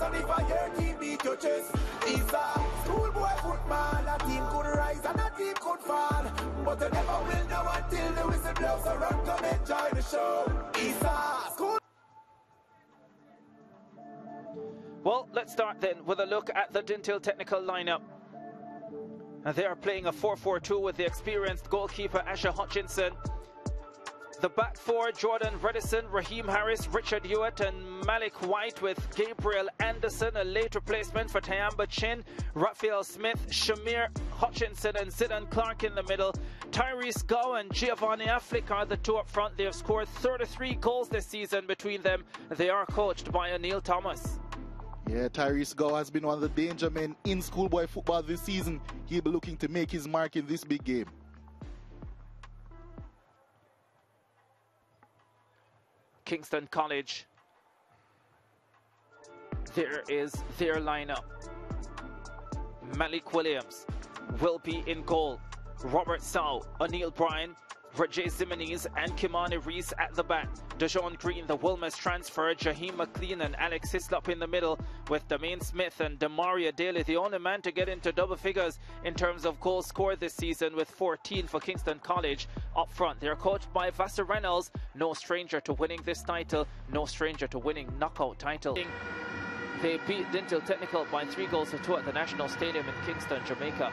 rise, and team beat your chest, it's a schoolboy football. A team could rise and a team could fall, but never will know until the whistle blows. Come enjoy the show. It's a school. Well, let's start then with a look at the Dinthill technical lineup. And they are playing a 4-4-2 with the experienced goalkeeper Asher Hutchinson. The back four, Jordan Redison, Raheem Harris, Richard Hewitt and Malik White with Gabriel Anderson, a late replacement for Tayamba Chin, Raphael Smith, Shamir Hutchinson and Zidane Clark in the middle. Tyrese Gow and Giovanni Afflick are the two up front. They have scored 33 goals this season between them. They are coached by O'Neill Thomas. Yeah, Tyrese Gow has been one of the danger men in schoolboy football this season. He'll be looking to make his mark in this big game. Kingston College. There is their lineup. Malik Williams will be in goal. Robert Sau, O'Neill Bryan, Rajay Zimenez and Kimani Reese at the back. Dejon Green, the Wolmer's transfer, Jaheim McLean and Alex Hislop in the middle with Demain Smith and Demaria Daly, the only man to get into double figures in terms of goals scored this season with 14 for Kingston College up front. They're coached by Vassar Reynolds, no stranger to winning this title, no stranger to winning knockout title. They beat Dinthill Technical by three goals to two at the National Stadium in Kingston, Jamaica.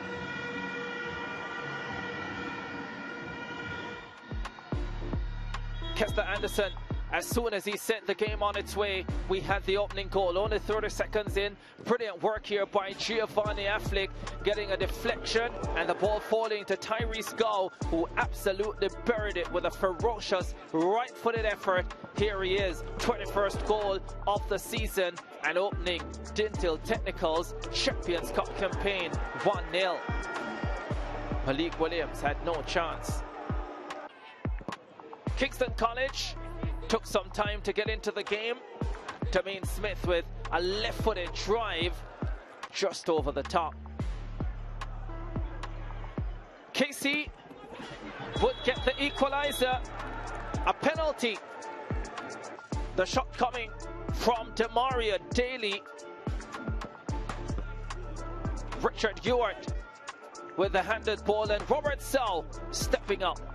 Kester Anderson as soon as he sent the game on its way, we had the opening goal. Only 30 seconds in. Brilliant work here by Giovanni Afflick, getting a deflection and the ball falling to Tyrese Gow, who absolutely buried it with a ferocious right footed effort. Here he is, 21st goal of the season and opening Dinthill Technicals Champions Cup campaign 1 0. Malik Williams had no chance. Kingston College took some time to get into the game. Demain Smith with a left-footed drive just over the top. KC would get the equalizer. A penalty. The shot coming from Demaria Daly. Richard Ewart with the handed ball and Robert Sell stepping up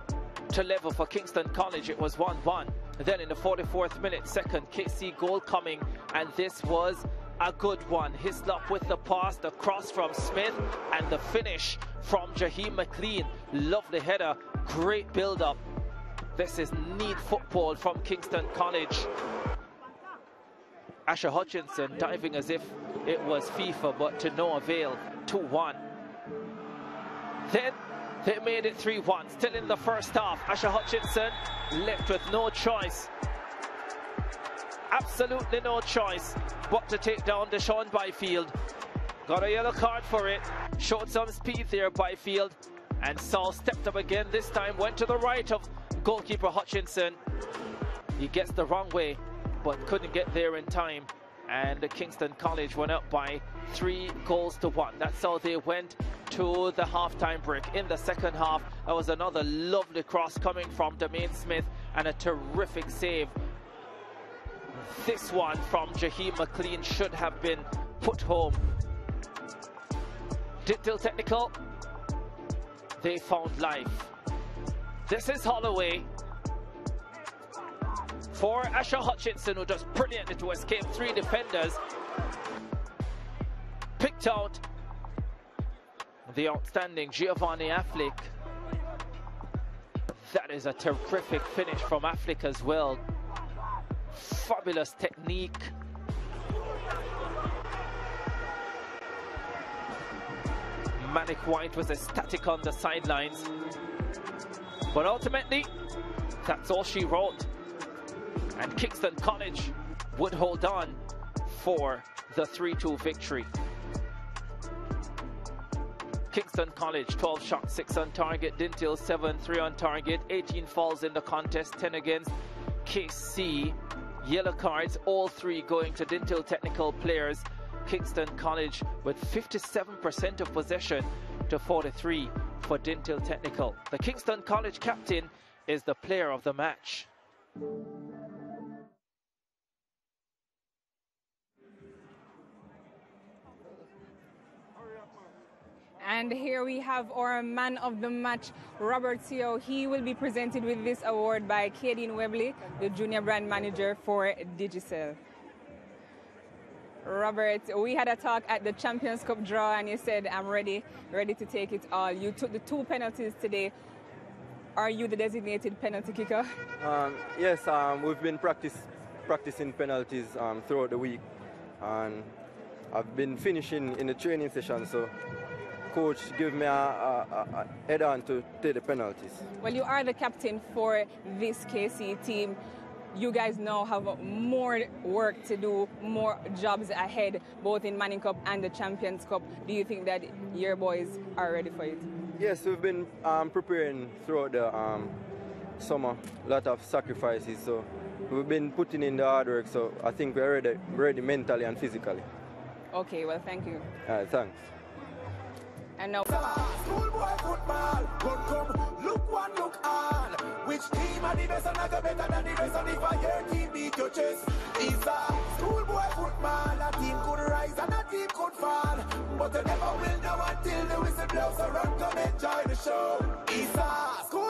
to level for Kingston College. It was 1-1. Then in the 44th minute, second KC goal coming, and this was a good one. Hislop with the pass, the cross from Smith, and the finish from Jaheim McLean. Lovely header, great build-up. This is neat football from Kingston College. Asher Hutchinson diving as if it was FIFA, but to no avail. 2-1. Then they made it 3-1, still in the first half. Asher Hutchinson left with no choice. Absolutely no choice but to take down Deshaun Byfield. Got a yellow card for it. Showed some speed there, Byfield. And Saul stepped up again. This time went to the right of goalkeeper Hutchinson. He gets the wrong way, but couldn't get there in time and the Kingston College went up by three goals to one. That's how they went to the halftime break. In the second half, there was another lovely cross coming from Demain Smith and a terrific save. This one from Jaheim McLean should have been put home. Dinthill Technical, they found life. This is Holloway for Asher Hutchinson, who does brilliantly to escape three defenders. Picked out the outstanding Giovanni Afflick. That is a terrific finish from Afflick as well. Fabulous technique. Manic White was ecstatic on the sidelines. But ultimately, that's all she wrote and Kingston College would hold on for the 3-2 victory. Kingston College 12 shots, 6 on target, Dinthill, 7, 3 on target, 18 falls in the contest, 10 against KC. Yellow cards, all three going to Dinthill technical players. Kingston College with 57% of possession to 43 for Dinthill Technical. The Kingston College captain is the player of the match. And here we have our man of the match, Robert Sio. He will be presented with this award by Kadeen Webley, the junior brand manager for Digicel. Robert, we had a talk at the Champions Cup draw and you said, I'm ready, ready to take it all. You took the two penalties today. Are you the designated penalty kicker? Um, yes, um, we've been practice, practicing penalties um, throughout the week. And I've been finishing in the training session, so coach give me a, a, a head on to take the penalties. Well, you are the captain for this KC team you guys now have more work to do, more jobs ahead, both in Manning Cup and the Champions Cup. Do you think that your boys are ready for it? Yes, we've been um, preparing throughout the um, summer, a lot of sacrifices. So we've been putting in the hard work. So I think we're ready, ready mentally and physically. Okay, well, thank you. Right, thanks. And now. Schoolboy football, come, look one, look all. Which team are the best and I go better than the rest? And if I your team beat your chest, it's a schoolboy football. A team could rise and a team could fall. But you never will know until the whistle blows. So come enjoy the show.